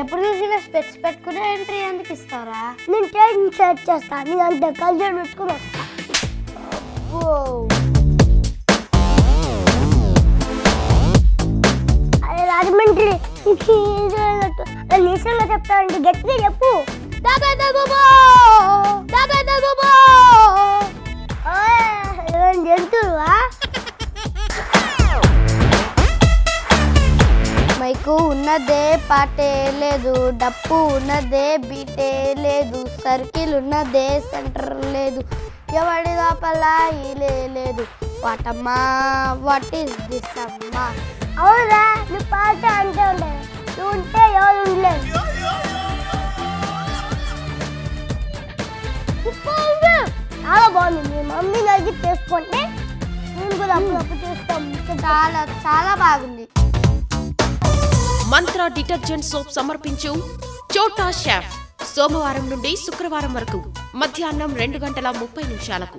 ఎప్పుడు చూసినా స్పెట్స్ పెట్టుకునే ఎంట్రీ ఎందుకు ఇస్తారా నేను ట్రైన్ సెట్ చేస్తాను నేను అంత కల్చర్ పెట్టుకుని వస్తా. అదే రాజమండ్రి చెప్తానంటే గట్టిగా చెప్పు. మైకు ఉన్నదే పాటే లేదు. డప్పు ఉన్నదే బీటే లేదు. సర్కిల్ ఉన్నదే సెంటర్ లేదు. ఎవడి లోపల ఈలే లేదు. వాటమ్మా వాట్ ఈస్ దిస్ అమ్మా? అవునా నువ్వు పాట అంటే ఉండదు నువ్వు ఉంటే ఎవరు ఉండలేదు. చాలా బాగుంది. మీ మమ్మీ నడిచి చేసుకుంటే నేను కూడా అప్పుడప్పుడు చేస్తాం. చాలా చాలా బాగుంది. మంత్ర డిటర్జెంట్ సోప్ సమర్పించు. చోటా షెఫ్ సోమవారం నుండి శుక్రవారం వరకు మధ్యాహ్నం రెండు గంటల ముప్పై నిమిషాలకు.